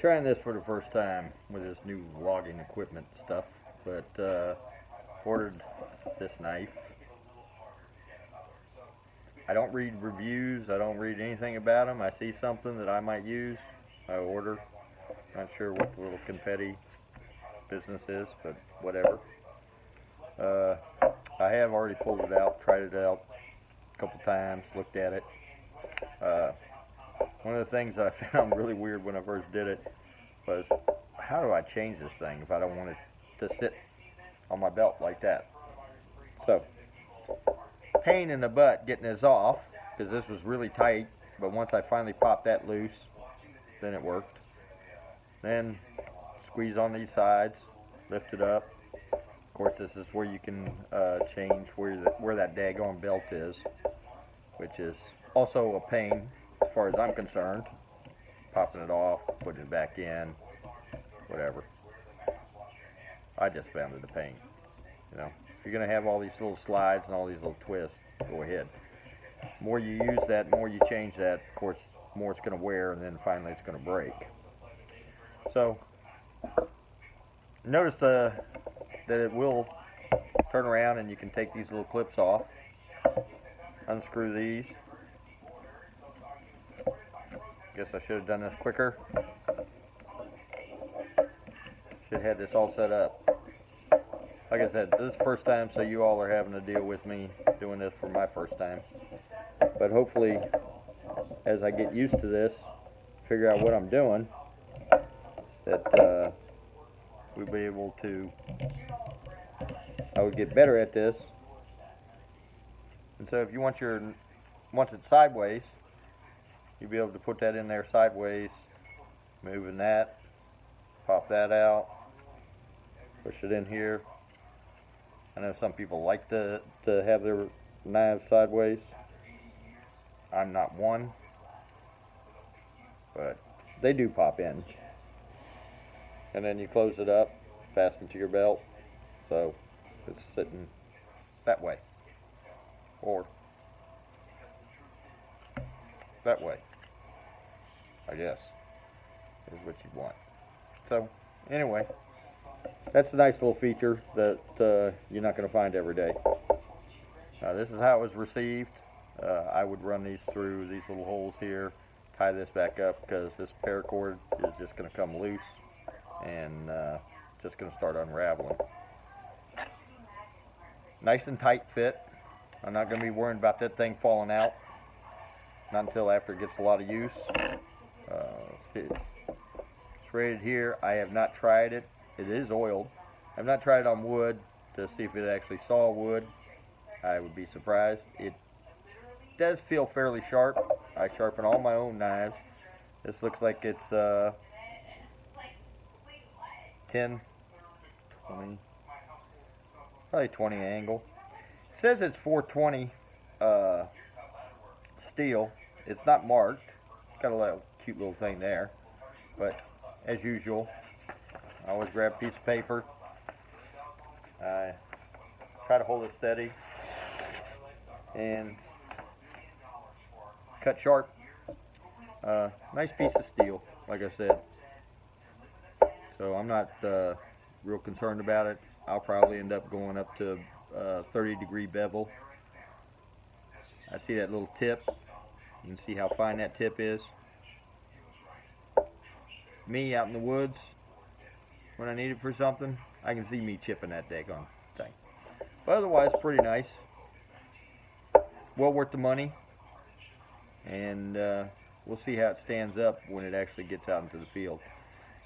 Trying this for the first time with this new logging equipment stuff, but uh, ordered this knife. I don't read reviews, I don't read anything about them. I see something that I might use, I order. Not sure what the little confetti business is, but whatever. Uh, I have already pulled it out, tried it out a couple times, looked at it. Uh, one of the things I found really weird when I first did it was how do I change this thing if I don't want it to sit on my belt like that? So, pain in the butt getting this off because this was really tight, but once I finally popped that loose, then it worked. Then squeeze on these sides, lift it up. Of course, this is where you can uh, change where the, where that daggone belt is, which is also a pain far as I'm concerned. Popping it off, putting it back in, whatever. I just found it a pain. You know, if you're gonna have all these little slides and all these little twists, go ahead. The more you use that, more you change that, of course, more it's gonna wear, and then finally it's gonna break. So, notice uh, that it will turn around and you can take these little clips off, unscrew these. Guess I should have done this quicker. Should have had this all set up. Like I said, this is the first time, so you all are having to deal with me doing this for my first time. But hopefully, as I get used to this, figure out what I'm doing, that uh, we'll be able to, I would get better at this. And so if you want your, want it sideways, you'll be able to put that in there sideways, moving that, pop that out, push it in here. I know some people like to, to have their knives sideways. I'm not one, but they do pop in and then you close it up, fasten to your belt, so it's sitting that way, or that way, I guess, is what you want. So, anyway, that's a nice little feature that uh, you're not going to find every day. Uh, this is how it was received. Uh, I would run these through these little holes here, tie this back up because this paracord is just going to come loose and uh, just going to start unraveling. Nice and tight fit. I'm not going to be worrying about that thing falling out. Not until after it gets a lot of use. It's, it's rated here. I have not tried it. It is oiled. I've not tried it on wood to see if it actually saw wood. I would be surprised. It does feel fairly sharp. I sharpen all my own knives. This looks like it's uh, 10, 20, probably 20 angle. It says it's 420 uh, steel. It's not marked. It's got a little cute little thing there. But as usual, I always grab a piece of paper. I try to hold it steady and cut sharp. Uh, nice piece of steel, like I said. So I'm not uh, real concerned about it. I'll probably end up going up to uh, 30 degree bevel. I see that little tip. You can see how fine that tip is. Me out in the woods, when I need it for something, I can see me chipping that daggone thing. But otherwise, pretty nice. Well worth the money. And uh, we'll see how it stands up when it actually gets out into the field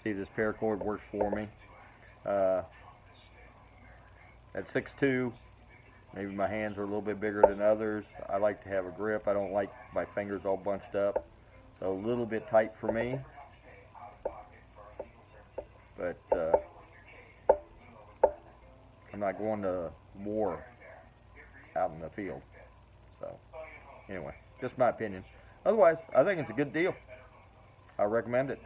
see if this paracord works for me. Uh, at 6'2", maybe my hands are a little bit bigger than others. I like to have a grip. I don't like my fingers all bunched up. So a little bit tight for me. But uh, I'm not going to war out in the field. So anyway, just my opinion. Otherwise, I think it's a good deal. I recommend it.